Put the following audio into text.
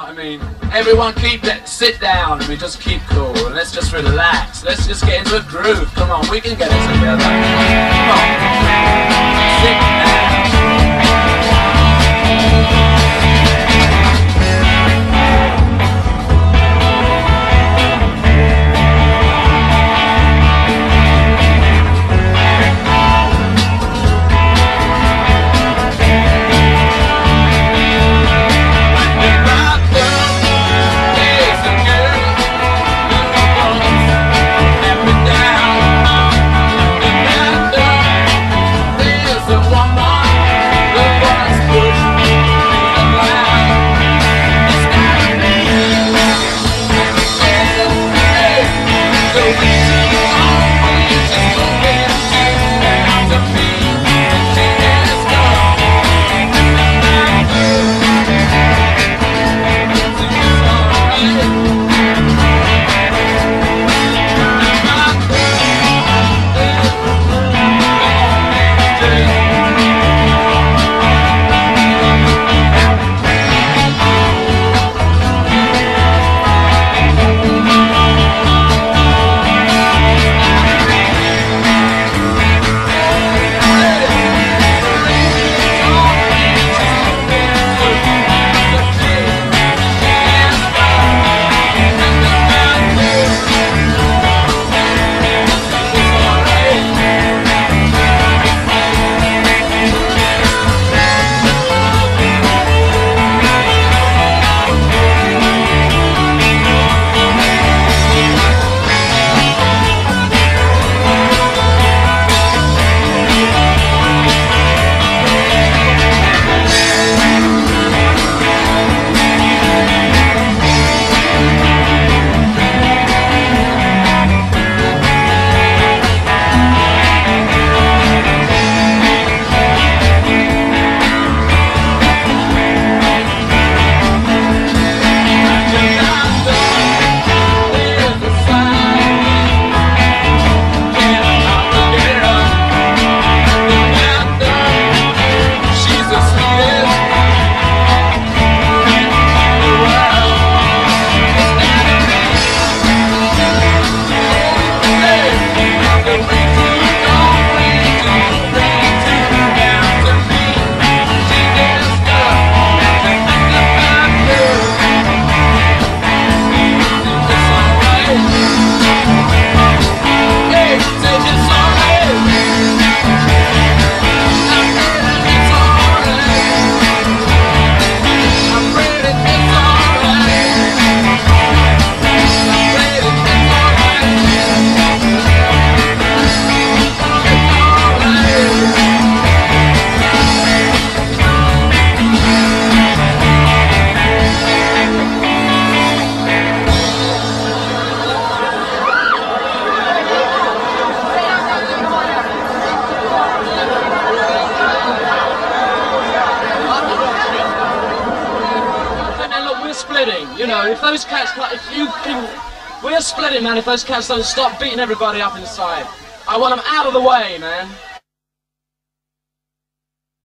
I mean, everyone keep that, sit down and we just keep cool let's just relax. Let's just get into a groove. Come on, we can get it together. Come on. Splitting. You know, if those cats, if you can, we're splitting, man. If those cats don't stop beating everybody up inside, I want them out of the way, man.